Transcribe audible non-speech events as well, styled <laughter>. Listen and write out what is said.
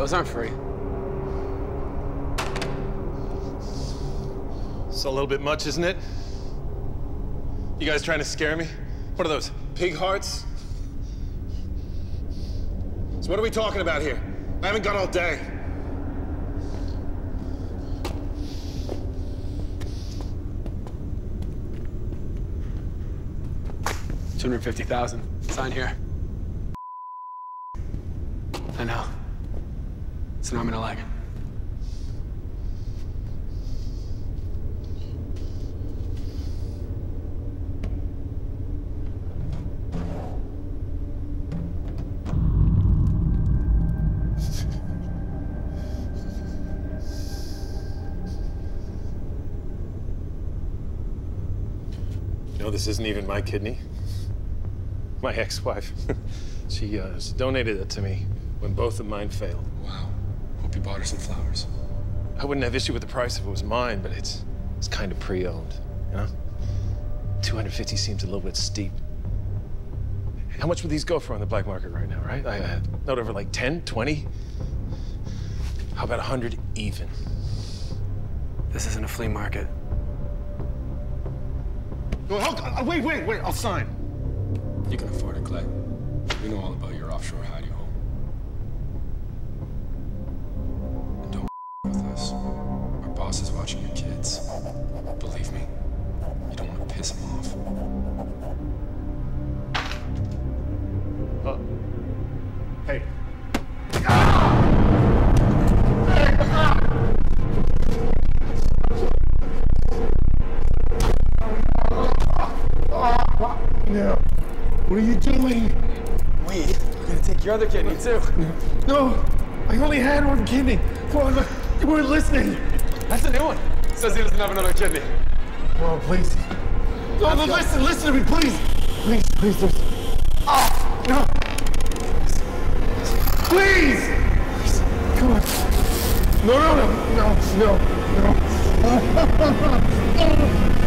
Those aren't free. It's a little bit much, isn't it? You guys trying to scare me? What are those, pig hearts? So what are we talking about here? I haven't got all day. Two hundred fifty thousand. Sign here. I know. It's an arm and a leg. You this isn't even my kidney. My ex-wife. <laughs> she, uh, she donated it to me when both of mine failed. Wow. Hope you bought her some flowers. I wouldn't have issue with the price if it was mine, but it's it's kind of pre-owned, you know? 250 seems a little bit steep. How much would these go for on the black market right now, right? I uh, not over like 10, 20? How about 100 even? This isn't a flea market. No, hold on. Wait, wait, wait. I'll sign. You can afford it, Clay. We know all about your offshore hidey hole. Hey. No. What are you doing? Wait, we're gonna take your other kidney too. No. I only had one kidney. On, you weren't listening. That's a new one. Says he doesn't have another kidney. On, please. No, no, listen, listen to me, please. Please, please, listen. Oh, no. Please! Come on. No, no, no, no, no, no. <laughs>